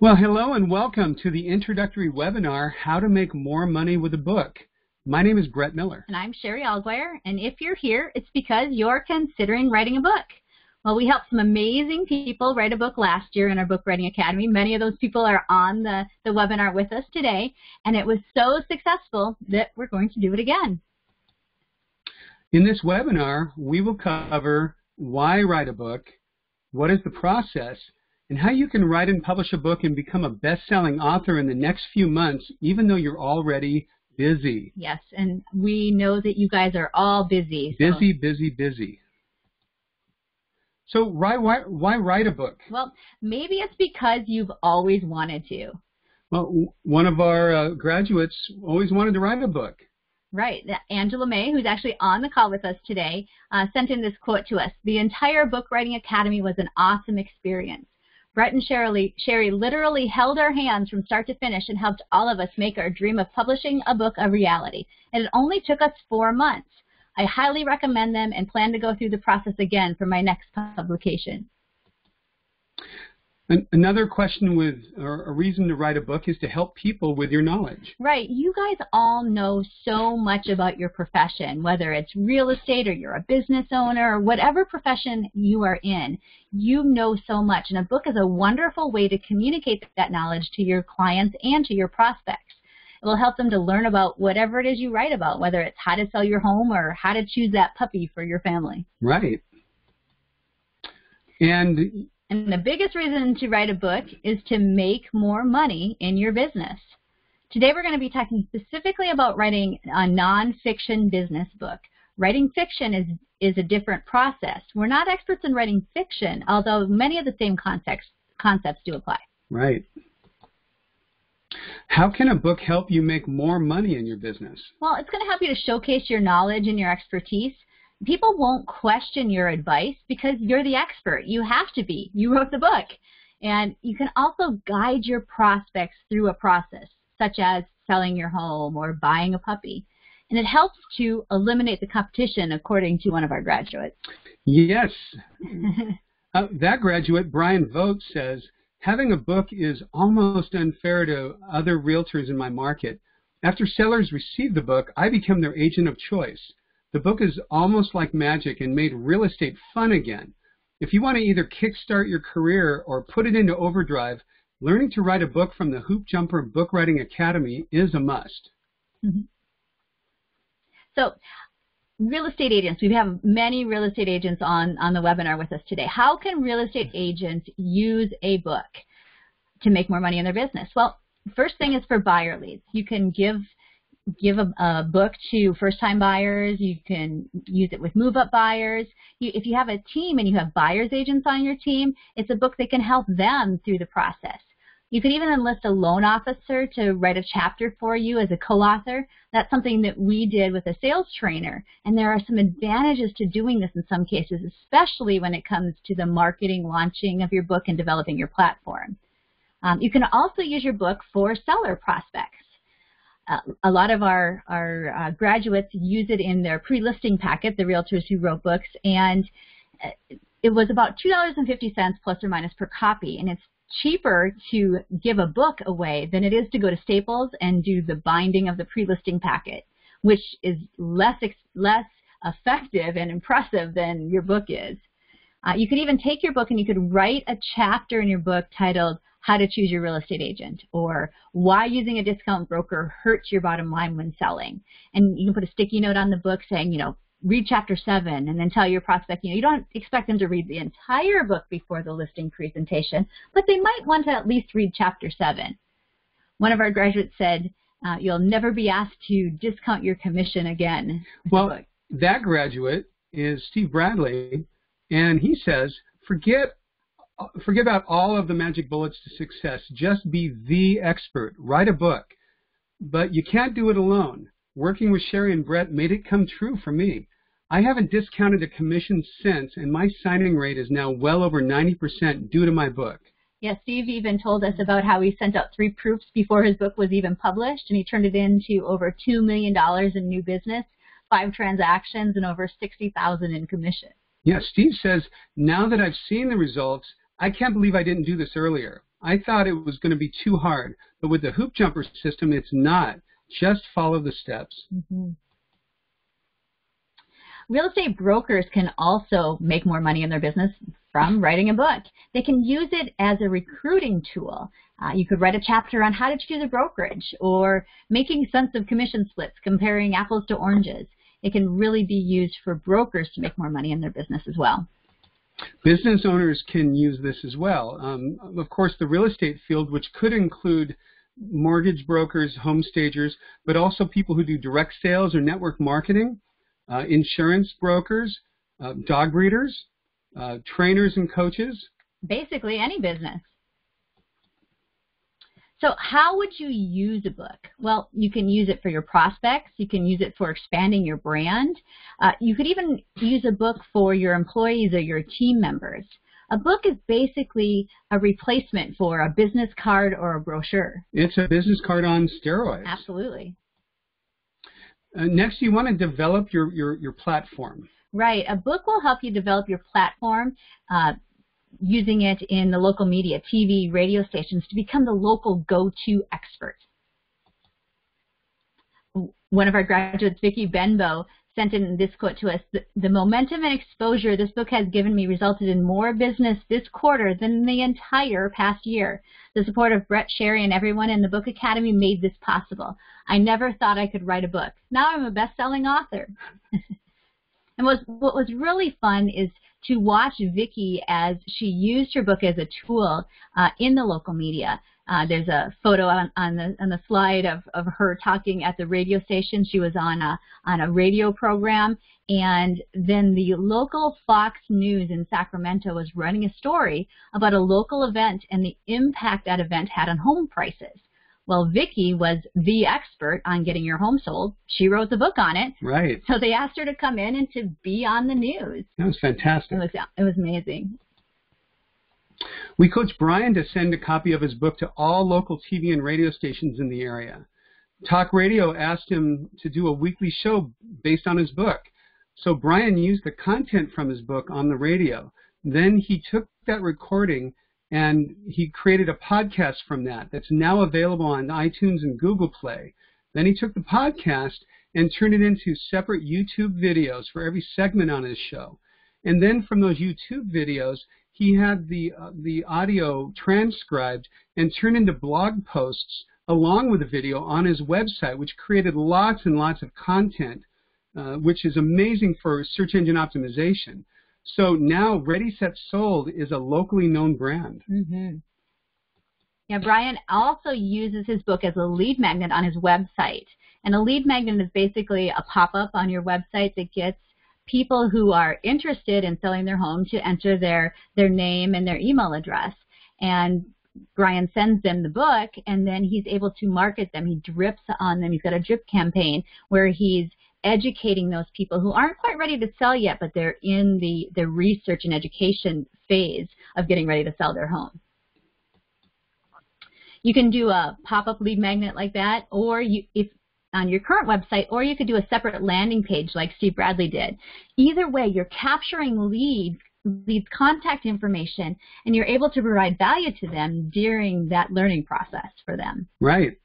Well, hello and welcome to the introductory webinar, How to Make More Money with a Book. My name is Brett Miller. And I'm Cheri Alguire, and if you're here, it's because you're considering writing a book. Well, we helped some amazing people write a book last year in our Book Writing Academy. Many of those people are on the, the webinar with us today, and it was so successful that we're going to do it again. In this webinar, we will cover why write a book, what is the process, and how you can write and publish a book and become a best-selling author in the next few months, even though you're already busy. Yes, and we know that you guys are all busy. So. Busy, busy, busy. So why, why, why write a book? Well, maybe it's because you've always wanted to. Well, one of our uh, graduates always wanted to write a book. Right. Angela May, who's actually on the call with us today, uh, sent in this quote to us. The entire Book Writing Academy was an awesome experience. Brett and Cheri, Cheri literally held our hands from start to finish and helped all of us make our dream of publishing a book a reality. And it only took us four months. I highly recommend them and plan to go through the process again for my next publication. Another question with, or a reason to write a book is to help people with your knowledge. Right. You guys all know so much about your profession, whether it's real estate or you're a business owner or whatever profession you are in. You know so much, and a book is a wonderful way to communicate that knowledge to your clients and to your prospects. It will help them to learn about whatever it is you write about, whether it's how to sell your home or how to choose that puppy for your family. Right. And and the biggest reason to write a book is to make more money in your business. Today we're going to be talking specifically about writing a nonfiction business book. Writing fiction is, is a different process. We're not experts in writing fiction, although many of the same concepts, concepts do apply. Right. How can a book help you make more money in your business? Well, it's going to help you to showcase your knowledge and your expertise people won't question your advice because you're the expert. You have to be. You wrote the book. And you can also guide your prospects through a process, such as selling your home or buying a puppy. And it helps to eliminate the competition, according to one of our graduates. Yes. uh, that graduate, Brian Vogt, says, having a book is almost unfair to other realtors in my market. After sellers receive the book, I become their agent of choice. The book is almost like magic and made real estate fun again. If you want to either kickstart your career or put it into overdrive, learning to write a book from the Hoop Jumper Book Writing Academy is a must. Mm-hmm. So, real estate agents, we have many real estate agents on, on the webinar with us today. How can real estate agents use a book to make more money in their business? Well, first thing is for buyer leads. You can give give a, a book to first-time buyers. You can use it with move-up buyers. You, if you have a team and you have buyers agents on your team, it's a book that can help them through the process. You could even enlist a loan officer to write a chapter for you as a co-author. That's something that we did with a sales trainer. And there are some advantages to doing this in some cases, especially when it comes to the marketing, launching of your book, and developing your platform. Um, you can also use your book for seller prospects uh, a lot of our, our uh, graduates use it in their pre-listing packet, the realtors who wrote books, and uh, it was about $2.50 plus or minus per copy, and it's cheaper to give a book away than it is to go to Staples and do the binding of the pre-listing packet, which is less less effective and impressive than your book is. Uh, you could even take your book and you could write a chapter in your book titled how to choose your real estate agent or why using a discount broker hurts your bottom line when selling. And you can put a sticky note on the book saying, you know, read chapter seven and then tell your prospect, you know, you don't expect them to read the entire book before the listing presentation, but they might want to at least read chapter seven. One of our graduates said, uh, you'll never be asked to discount your commission again. Well, that graduate is Steve Bradley, and he says, forget forget about all of the magic bullets to success. Just be the expert. Write a book. But you can't do it alone. Working with Cheri and Brett made it come true for me. I haven't discounted a commission since, and my signing rate is now well over 90% due to my book. Yeah, Steve even told us about how he sent out three proofs before his book was even published, and he turned it into over $2 million in new business, five transactions, and over 60000 in commission. Yeah, Steve says, now that I've seen the results, I can't believe I didn't do this earlier. I thought it was going to be too hard, but with the Hoop Jumper system, it's not. Just follow the steps. Mm-hmm. Real estate brokers can also make more money in their business from writing a book. They can use it as a recruiting tool. Uh, you could write a chapter on how to choose a brokerage or making sense of commission splits, comparing apples to oranges. It can really be used for brokers to make more money in their business as well. Business owners can use this as well. Um, of course, the real estate field, which could include mortgage brokers, home stagers, but also people who do direct sales or network marketing, uh, insurance brokers, uh, dog breeders, uh, trainers and coaches. Basically, any business. So how would you use a book? Well, you can use it for your prospects. You can use it for expanding your brand. Uh, you could even use a book for your employees or your team members. A book is basically a replacement for a business card or a brochure. It's a business card on steroids. Absolutely. Uh, next, you want to develop your, your, your platform. Right. A book will help you develop your platform, uh, using it in the local media, TV, radio stations, to become the local go-to expert. One of our graduates, Vicki Benbow, sent in this quote to us, the, momentum and exposure this book has given me resulted in more business this quarter than the entire past year. The support of Brett Cheri and everyone in the Book Academy made this possible. I never thought I could write a book. Now I'm a best-selling author. and what was really fun is to watch Vicki as she used her book as a tool uh, in the local media. Uh, there's a photo on, on, the on the slide of, of her talking at the radio station. She was on a on a radio program, and then the local Fox News in Sacramento was running a story about a local event and the impact that event had on home prices. Well, Vicki was the expert on getting your home sold. She wrote the book on it. Right. So they asked her to come in and to be on the news. That was fantastic. It was, it was amazing. We coached Brian to send a copy of his book to all local TV and radio stations in the area. Talk Radio asked him to do a weekly show based on his book. So Brian used the content from his book on the radio. Then he took that recording and he created a podcast from that that's now available on iTunes and Google Play. Then he took the podcast and turned it into separate YouTube videos for every segment on his show. And then from those YouTube videos, he had the uh, the audio transcribed and turned into blog posts along with the video on his website, which created lots and lots of content, uh, which is amazing for search engine optimization. So now Ready Set Sold is a locally known brand. Mm-hmm. Yeah, Brian also uses his book as a lead magnet on his website. And a lead magnet is basically a pop-up on your website that gets people who are interested in selling their home to enter their, their name and their email address. And Brian sends them the book, and then he's able to market them. He drips on them. He's got a drip campaign where he's educating those people who aren't quite ready to sell yet, but they're in the, the research and education phase of getting ready to sell their home. You can do a pop-up lead magnet like that, or you, if on your current website, or you could do a separate landing page like Steve Bradley did. Either way, you're capturing leads leads contact information and you're able to provide value to them during that learning process for them. Right.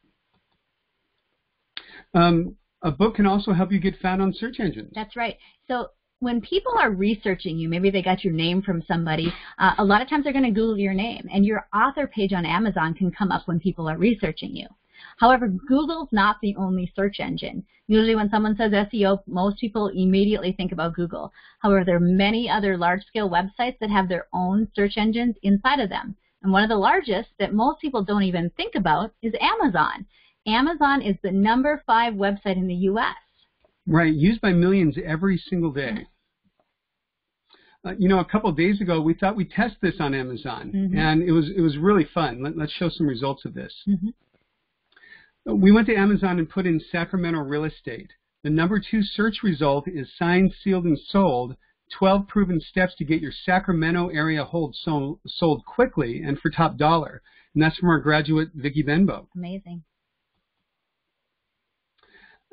Um, a book can also help you get found on search engines. That's right. So when people are researching you, maybe they got your name from somebody, uh, a lot of times they're going to Google your name, and your author page on Amazon can come up when people are researching you. However, Google's not the only search engine. Usually when someone says SEO, most people immediately think about Google. However, there are many other large-scale websites that have their own search engines inside of them. And one of the largest that most people don't even think about is Amazon. Amazon is the number five website in the U.S. Right, used by millions every single day. Uh, you know, a couple of days ago, we thought we'd test this on Amazon, mm-hmm. and it was it was really fun. Let, us show some results of this. Mm-hmm. We went to Amazon and put in Sacramento real estate. The number two search result is signed, sealed, and sold. 12 proven steps to get your Sacramento area hold sold, sold quickly and for top dollar. And that's from our graduate, Vicki Benbow. Amazing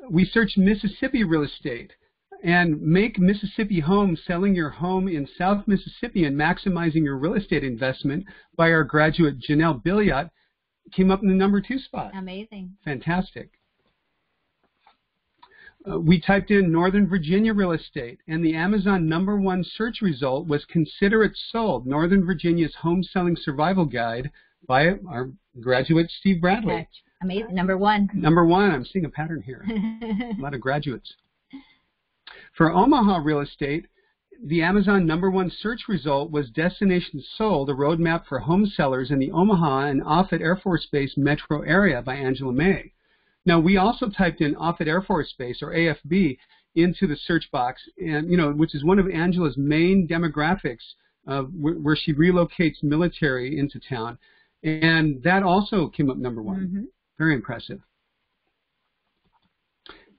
we searched Mississippi real estate. and make Mississippi Home selling your home in South Mississippi and maximizing your real estate investment by our graduate Janelle Billiot came up in the number two spot. Amazing. Fantastic. Uh, we typed in Northern Virginia real estate, and the Amazon number one search result was Consider It Sold, Northern Virginia's Home Selling Survival Guide by our graduate Steve Bradley. Amazing. Number one. Number one. I'm seeing a pattern here. a lot of graduates. For Omaha real estate, the Amazon number one search result was Destination Sold, a roadmap for home sellers in the Omaha and Offutt Air Force Base metro area by Angela May. Now, we also typed in Offutt Air Force Base, or AFB, into the search box, and you know, which is one of Angela's main demographics uh, where she relocates military into town, and that also came up number one. Mm-hmm. Very impressive.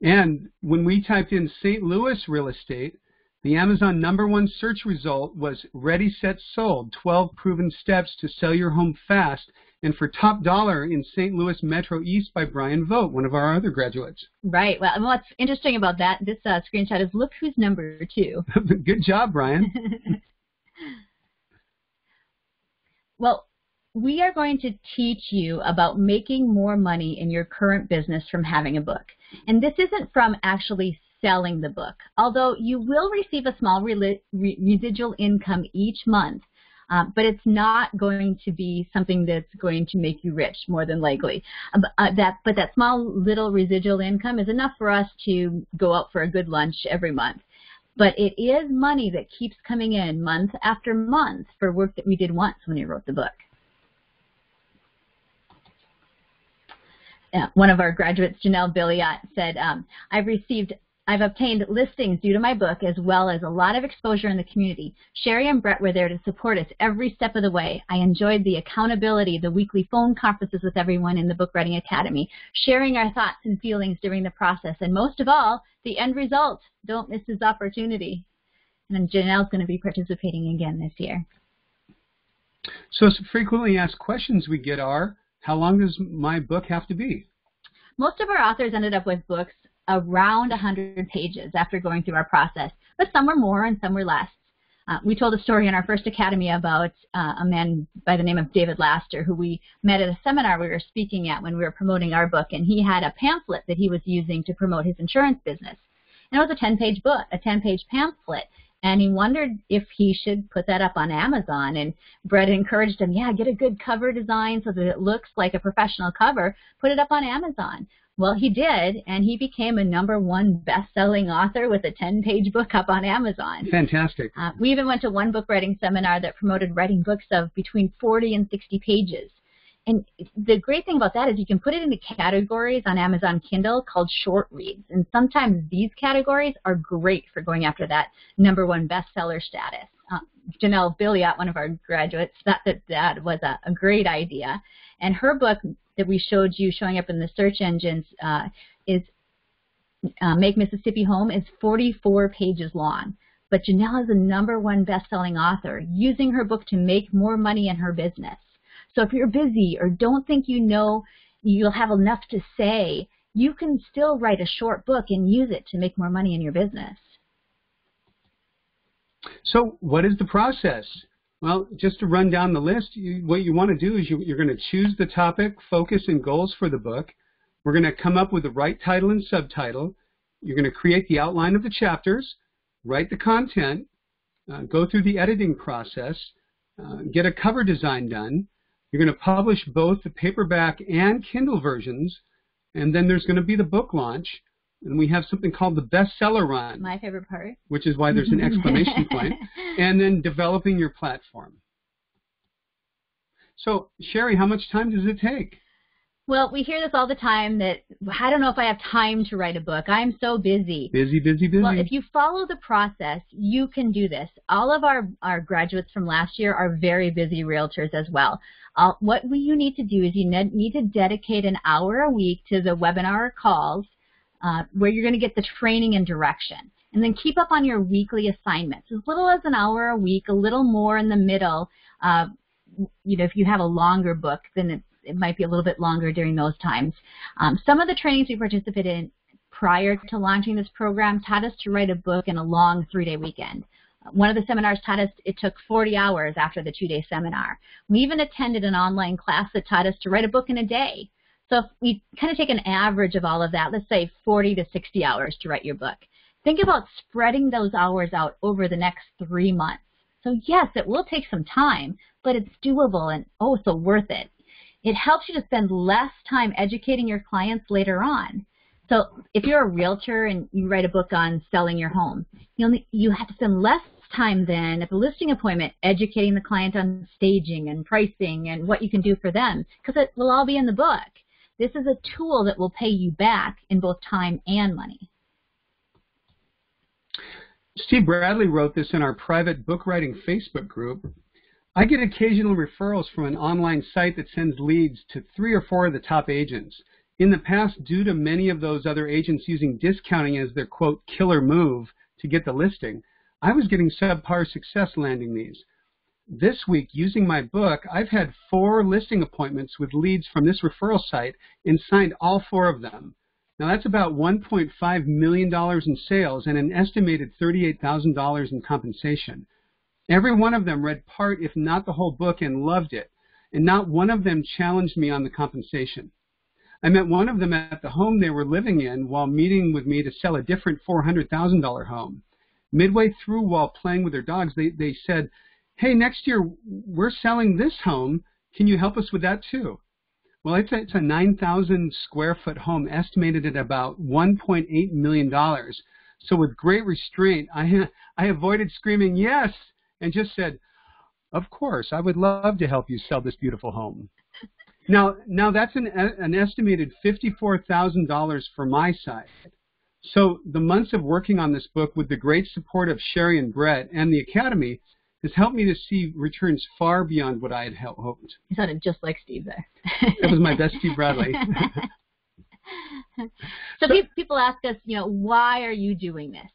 And when we typed in St. Louis real estate, the Amazon number one search result was Ready, Set, Sold 12 Proven Steps to Sell Your Home Fast, and for top dollar in St. Louis Metro East by Brian Vogt, one of our other graduates. Right. Well, and what's interesting about that, this uh, screenshot is look who's number two. Good job, Brian. well, we are going to teach you about making more money in your current business from having a book. And this isn't from actually selling the book, although you will receive a small re- residual income each month. Uh, but it's not going to be something that's going to make you rich, more than likely. Uh, that, but that small little residual income is enough for us to go out for a good lunch every month. But it is money that keeps coming in month after month for work that we did once when we wrote the book. uh, one of our graduates, Janelle Billiot, said, um, I've received I've obtained listings due to my book as well as a lot of exposure in the community. Cheri and Brett were there to support us every step of the way. I enjoyed the accountability, the weekly phone conferences with everyone in the Book Writing Academy, sharing our thoughts and feelings during the process, and most of all, the end result. Don't miss this opportunity. And Janelle's going to be participating again this year. So some frequently asked questions we get are, how long does my book have to be? Most of our authors ended up with books around 100 pages after going through our process, but some were more and some were less. Uh, we told a story in our first academy about uh, a man by the name of David Laster who we met at a seminar we were speaking at when we were promoting our book, and he had a pamphlet that he was using to promote his insurance business. And it was a 10-page book, a 10-page pamphlet, and he wondered if he should put that up on Amazon. And Brett encouraged him, yeah, get a good cover design so that it looks like a professional cover. Put it up on Amazon. Well, he did, and he became a number one best-selling author with a 10-page book up on Amazon. Fantastic. Uh, we even went to one book writing seminar that promoted writing books of between 40 and 60 pages. And the great thing about that is you can put it into categories on Amazon Kindle called short reads. And sometimes these categories are great for going after that number one bestseller status. Uh, Janelle Billiot, one of our graduates, thought that that was a, a great idea. And her book that we showed you showing up in the search engines uh, is uh, Make Mississippi Home is 44 pages long. But Janelle is a number one best-selling author using her book to make more money in her business. So if you're busy or don't think you know you'll have enough to say, you can still write a short book and use it to make more money in your business. So what is the process? Well, just to run down the list, you, what you want to do is you, you're going to choose the topic, focus, and goals for the book. We're going to come up with the right title and subtitle. You're going to create the outline of the chapters, write the content, uh, go through the editing process, uh, get a cover design done, you're going to publish both the paperback and Kindle versions, and then there's going to be the book launch, and we have something called the bestseller run. My favorite part. Which is why there's an exclamation point, and then developing your platform. So, Cheri, how much time does it take? Well, we hear this all the time that I don't know if I have time to write a book. I'm so busy. Busy, busy, busy. Well, if you follow the process, you can do this. All of our, our graduates from last year are very busy realtors as well. Uh, what we, you need to do is you need to dedicate an hour a week to the webinar calls uh, where you're going to get the training and direction. And then keep up on your weekly assignments. As little as an hour a week, a little more in the middle. Uh, you know, if you have a longer book, then it's it might be a little bit longer during those times. Um, some of the trainings we participated in prior to launching this program taught us to write a book in a long three-day weekend. One of the seminars taught us it took 40 hours after the two-day seminar. We even attended an online class that taught us to write a book in a day. So if we kind of take an average of all of that, let's say 40 to 60 hours to write your book. Think about spreading those hours out over the next three months. So yes, it will take some time, but it's doable and oh so worth it. It helps you to spend less time educating your clients later on. So if you're a realtor and you write a book on selling your home, you only, you have to spend less time then at the listing appointment educating the client on staging and pricing and what you can do for them because it will all be in the book. This is a tool that will pay you back in both time and money. Steve Bradley wrote this in our private book writing Facebook group. I get occasional referrals from an online site that sends leads to three or four of the top agents. In the past, due to many of those other agents using discounting as their quote killer move to get the listing, I was getting subpar success landing these. This week, using my book, I've had four listing appointments with leads from this referral site and signed all four of them. Now that's about $1.5 million in sales and an estimated $38,000 in compensation. Every one of them read part, if not the whole book, and loved it, and not one of them challenged me on the compensation. I met one of them at the home they were living in while meeting with me to sell a different $400,000 home. Midway through, while playing with their dogs, they, they said, Hey, next year we're selling this home. Can you help us with that too? Well, it's a, it's a 9,000 square foot home estimated at about $1.8 million. So with great restraint, I, I avoided screaming yes and just said, of course, I would love to help you sell this beautiful home. Now, now that's an, uh, an estimated $54,000 for my side. So the months of working on this book with the great support of Cheri and Brett and the Academy has helped me to see returns far beyond what I had hoped. You sounded just like Steve there. that was my best Steve Bradley. so, so people ask us, you know, why are you doing this?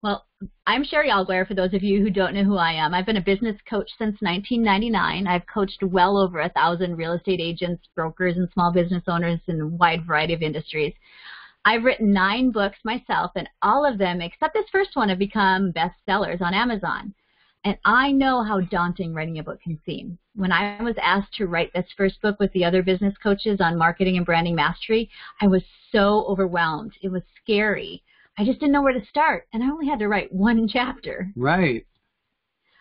Well, I'm Cheri Alguire, for those of you who don't know who I am. I've been a business coach since 1999. I've coached well over a thousand real estate agents, brokers, and small business owners in a wide variety of industries. I've written nine books myself, and all of them, except this first one, have become bestsellers on Amazon. And I know how daunting writing a book can seem. When I was asked to write this first book with the other business coaches on marketing and branding mastery, I was so overwhelmed. It was scary. I just didn't know where to start, and I only had to write one chapter. Right.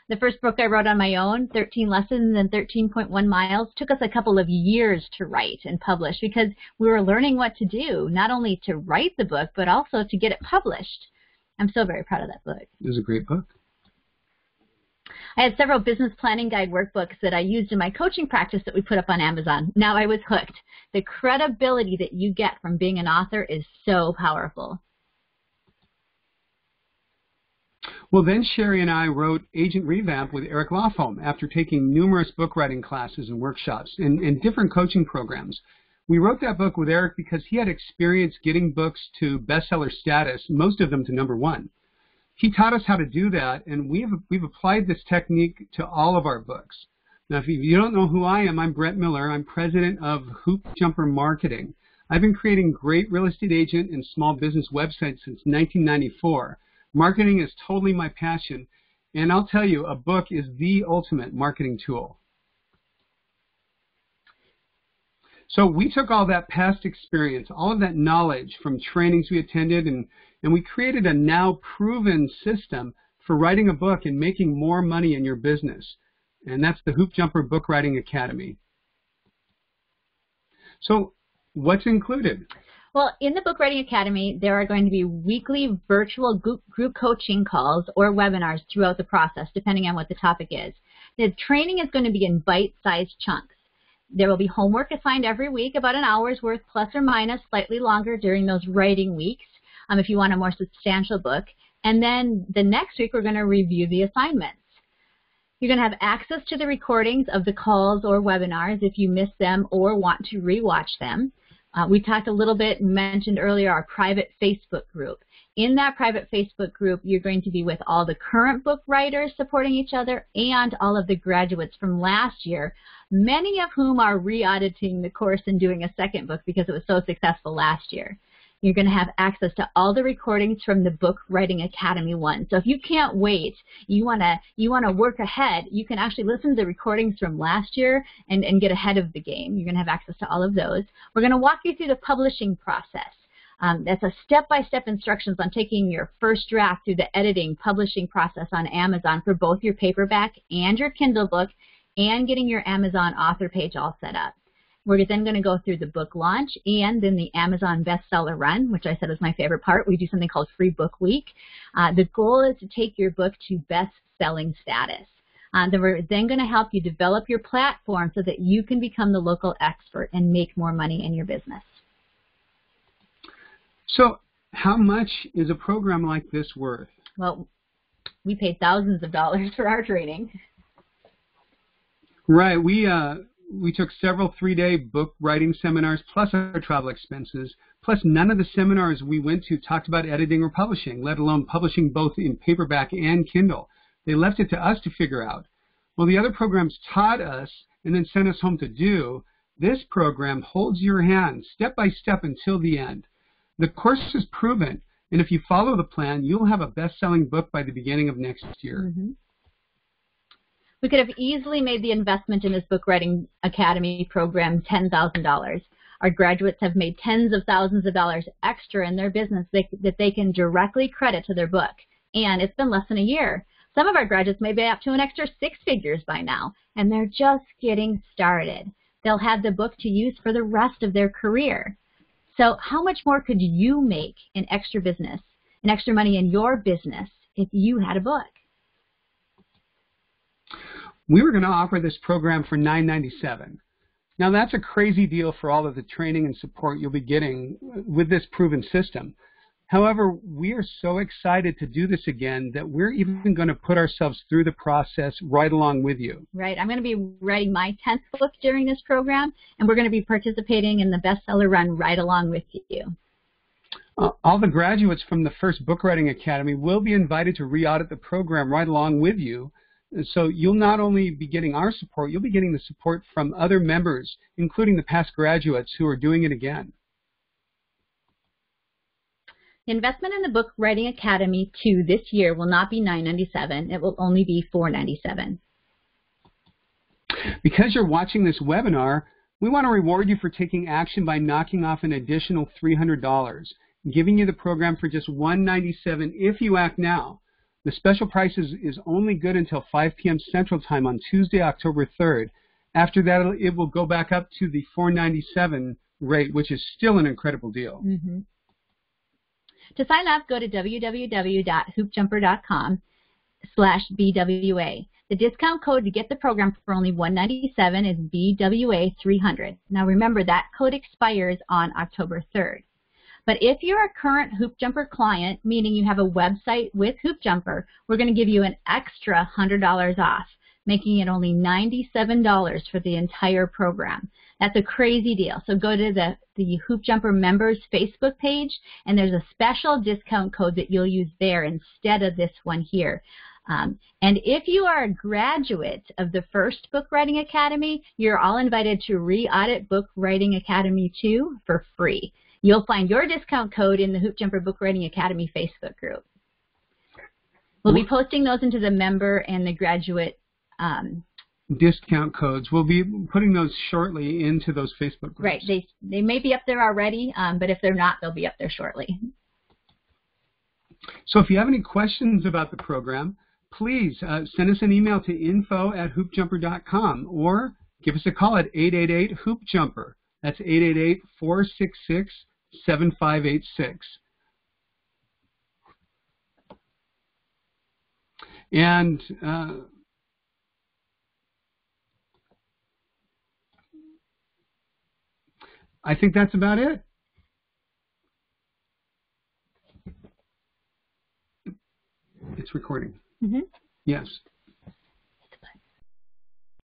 The first book I wrote on my own, 13 Lessons and 13.1 Miles, took us a couple of years to write and publish because we were learning what to do, not only to write the book, but also to get it published. I'm so very proud of that book. It was a great book. I had several business planning guide workbooks that I used in my coaching practice that we put up on Amazon. Now I was hooked. The credibility that you get from being an author is so powerful. Well, then Cheri and I wrote Agent Revamp with Eric Lofholm after taking numerous book writing classes and workshops and, and different coaching programs. We wrote that book with Eric because he had experience getting books to bestseller status, most of them to number one. He taught us how to do that, and we've, we've applied this technique to all of our books. Now, if you don't know who I am, I'm Brett Miller. I'm president of Hoop Jumper Marketing. I've been creating great real estate agent and small business websites since 1994. Marketing is totally my passion, and I'll tell you, a book is the ultimate marketing tool. So we took all that past experience, all of that knowledge from trainings we attended, and, and we created a now proven system for writing a book and making more money in your business. And that's the Hoop Jumper Book Writing Academy. So what's included? Well, in the Book Writing Academy, there are going to be weekly virtual group coaching calls or webinars throughout the process, depending on what the topic is. The training is going to be in bite-sized chunks. There will be homework assigned every week, about an hour's worth, plus or minus, slightly longer during those writing weeks, um, if you want a more substantial book. And then the next week, we're going to review the assignments. You're going to have access to the recordings of the calls or webinars if you miss them or want to rewatch them. Uh, we talked a little bit, mentioned earlier, our private Facebook group. In that private Facebook group, you're going to be with all the current book writers supporting each other and all of the graduates from last year, many of whom are re-auditing the course and doing a second book because it was so successful last year. You're going to have access to all the recordings from the Book Writing Academy one. So if you can't wait, you want to you want to work ahead, you can actually listen to the recordings from last year and, and get ahead of the game. You're going to have access to all of those. We're going to walk you through the publishing process. Um, that's a step-by-step -step instructions on taking your first draft through the editing, publishing process on Amazon for both your paperback and your Kindle book and getting your Amazon author page all set up. We're then going to go through the book launch and then the Amazon bestseller run, which I said was my favorite part. We do something called Free Book Week. Uh, the goal is to take your book to best-selling status. Uh, then we're then going to help you develop your platform so that you can become the local expert and make more money in your business. So, how much is a program like this worth? Well, we paid thousands of dollars for our training. Right. We uh, we took several three-day book writing seminars plus our travel expenses. Plus, none of the seminars we went to talked about editing or publishing, let alone publishing both in paperback and Kindle. They left it to us to figure out. Well, the other programs taught us and then sent us home to do. This program holds your hand step by step until the end. The course is proven, and if you follow the plan, you'll have a best-selling book by the beginning of next year. Mm-hmm. We could have easily made the investment in this book writing academy program $10,000. Our graduates have made tens of thousands of dollars extra in their business that they can directly credit to their book. And it's been less than a year. Some of our graduates may be up to an extra six figures by now, and they're just getting started. They'll have the book to use for the rest of their career. So how much more could you make in extra business, in extra money in your business if you had a book? We were going to offer this program for $9.97. Now that's a crazy deal for all of the training and support you'll be getting with this proven system. However, we are so excited to do this again that we're even going to put ourselves through the process right along with you. Right. I'm going to be writing my 10th book during this program, and we're going to be participating in the bestseller run right along with you. Uh, all the graduates from the first Book Writing Academy will be invited to re-audit the program right along with you so you'll not only be getting our support, you'll be getting the support from other members, including the past graduates who are doing it again. The investment in the Book Writing Academy 2 this year will not be $9.97. It will only be $4.97. Because you're watching this webinar, we want to reward you for taking action by knocking off an additional $300, giving you the program for just 197 if you act now. The special price is, is only good until 5 p.m. Central Time on Tuesday, October 3rd. After that, it will go back up to the 497 rate, which is still an incredible deal. Mm-hmm. To sign up, go to www.hoopjumper.com slash BWA. The discount code to get the program for only 197 is BWA300. Now remember, that code expires on October 3rd. But if you're a current HoopJumper client, meaning you have a website with HoopJumper, we're going to give you an extra $100 off, making it only $97 for the entire program. That's a crazy deal. So go to the, the HoopJumper members Facebook page, and there's a special discount code that you'll use there instead of this one here. Um, and if you are a graduate of the first Book Writing Academy, you're all invited to re-audit Book Writing Academy 2 for free. You'll find your discount code in the HoopJumper Book Writing Academy Facebook group. We'll be posting those into the member and the graduate um, discount codes. We'll be putting those shortly into those Facebook groups. Right. They they may be up there already, um, but if they're not, they'll be up there shortly. So if you have any questions about the program, please uh, send us an email to info at hoopjumper.com or give us a call at 888 hoopjumper. That's 888 466 7586. And uh, I think that's about it. It's recording. Mm-hmm. Yes.